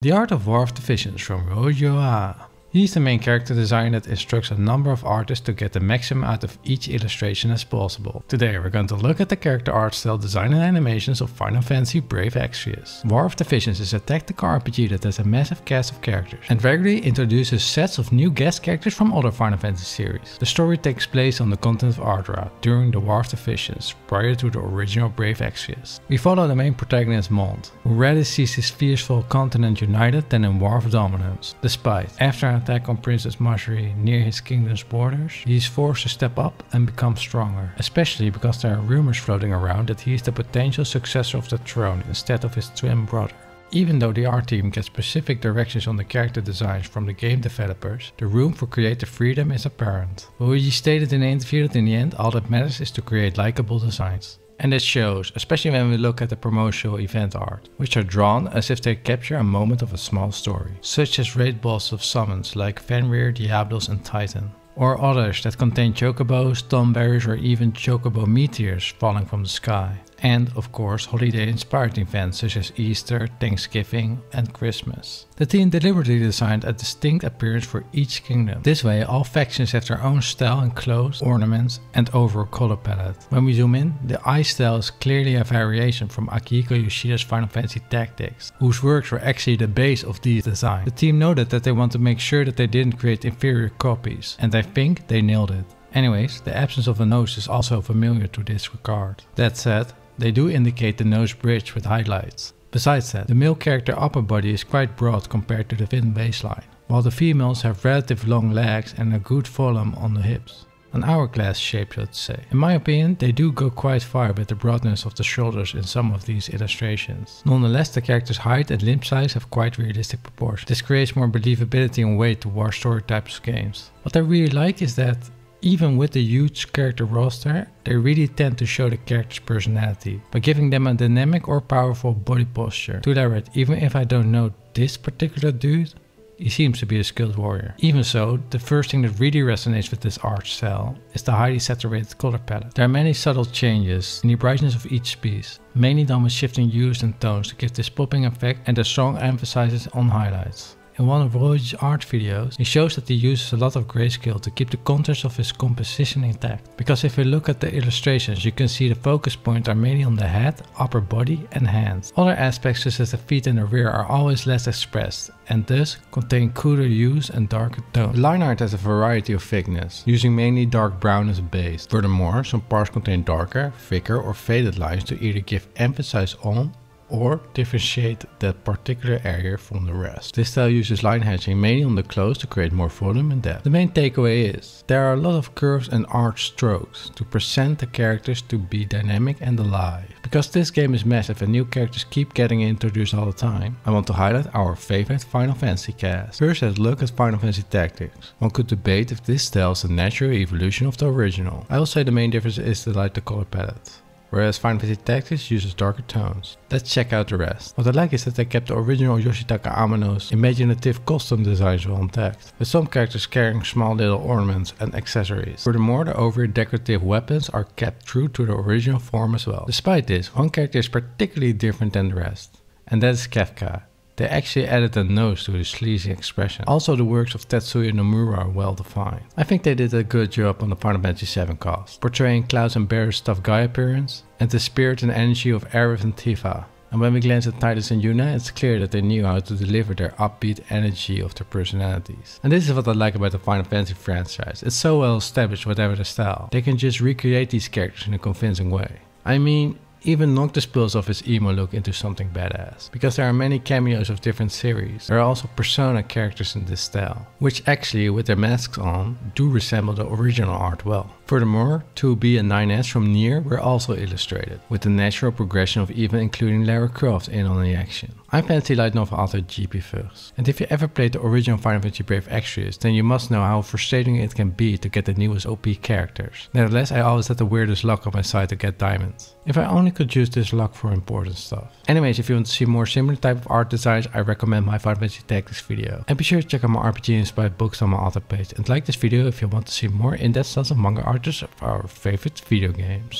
The Art of War of the Visions from Ryoji. He's the main character design that instructs a number of artists to get the maximum out of each illustration as possible. Today we're going to look at the character art style design and animations of Final Fantasy Brave Exvius. War of the Visions is a tactical RPG that has a massive cast of characters and regularly introduces sets of new guest characters from other Final Fantasy series. The story takes place on the continent of Ardra during the War of the Visions, prior to the original Brave Exvius. We follow the main protagonist Mont, who rather sees his fearful continent united than in war of dominance. Despite, after attack on Princess Marjorie near his kingdom's borders, he is forced to step up and become stronger, especially because there are rumors floating around that he is the potential successor of the throne instead of his twin brother. Even though the art team gets specific directions on the character designs from the game developers, the room for creative freedom is apparent. Ryoji stated in an interview that in the end all that matters is to create likable designs. And it shows, especially when we look at the promotional event art, which are drawn as if they capture a moment of a small story, such as raid boss of summons like Fenrir, Diablos and Titan, or others that contain chocobos, tomberries or even chocobo meteors falling from the sky and of course holiday inspired events such as Easter, Thanksgiving and Christmas. The team deliberately designed a distinct appearance for each kingdom. This way all factions have their own style in clothes, ornaments and overall color palette. When we zoom in, the eye style is clearly a variation from Akihiko Yoshida's Final Fantasy Tactics, whose works were actually the base of these designs. The team noted that they want to make sure that they didn't create inferior copies, and I think they nailed it. Anyways, the absence of a nose is also familiar to this regard. That said, they do indicate the nose bridge with highlights. Besides that, the male character upper body is quite broad compared to the thin baseline, while the females have relatively long legs and a good volume on the hips. An hourglass shape so to say. In my opinion, they do go quite far with the broadness of the shoulders in some of these illustrations. Nonetheless, the character's height and limb size have quite realistic proportions. This creates more believability and weight to war story types of games. What I really like is that even with the huge character roster, they really tend to show the character's personality by giving them a dynamic or powerful body posture. To that even if I don't know this particular dude, he seems to be a skilled warrior. Even so, the first thing that really resonates with this art style is the highly saturated color palette. There are many subtle changes in the brightness of each piece, mainly done with shifting hues and tones to give this popping effect and a strong emphasis on highlights. In one of Ryoji's art videos, he shows that he uses a lot of grayscale to keep the contours of his composition intact. Because if you look at the illustrations, you can see the focus points are mainly on the head, upper body and hands. Other aspects such as the feet and the rear are always less expressed and thus contain cooler hues and darker tones. The line art has a variety of thickness, using mainly dark brown as a base. Furthermore, some parts contain darker, thicker or faded lines to either give emphasis on or differentiate that particular area from the rest. This style uses line hatching mainly on the clothes to create more volume and depth. The main takeaway is, there are a lot of curves and arch strokes to present the characters to be dynamic and alive. Because this game is massive and new characters keep getting introduced all the time, I want to highlight our favorite Final Fantasy cast. First let's look at Final Fantasy Tactics. One could debate if this style is a natural evolution of the original. I will say the main difference is the lighter color palette whereas Final Fantasy Tactics uses darker tones. Let's check out the rest. What I like is that they kept the original Yoshitaka Amano's imaginative costume designs well intact, with some characters carrying small little ornaments and accessories. Furthermore, the over decorative weapons are kept true to the original form as well. Despite this, one character is particularly different than the rest, and that is Kefka. They actually added a nose to his sleazy expression. Also the works of Tetsuya Nomura are well defined. I think they did a good job on the Final Fantasy VII cast, portraying Cloud and Barret's tough guy appearance, and the spirit and energy of Aerith and Tifa. And when we glance at Tidus and Yuna, it's clear that they knew how to deliver their upbeat energy of their personalities. And this is what I like about the Final Fantasy franchise. It's so well established whatever the style. They can just recreate these characters in a convincing way. I mean, even Noctis pulls off his emo look into something badass. Because there are many cameos of different series, there are also Persona characters in this style, which actually with their masks on do resemble the original art well. Furthermore, 2B and 9S from NieR were also illustrated, with the natural progression of even including Lara Croft in on the action. I'm fantasy light novel author GP Fuchs, and if you ever played the original Final Fantasy Brave Exvius, then you must know how frustrating it can be to get the newest OP characters. Nevertheless, I always had the weirdest luck on my side to get diamonds. If I only could use this luck for important stuff. Anyways, if you want to see more similar type of art designs, I recommend my Final Fantasy Tactics video. And be sure to check out my RPG inspired books on my author page, and like this video if you want to see more in-depth styles of manga art of our favorite video games.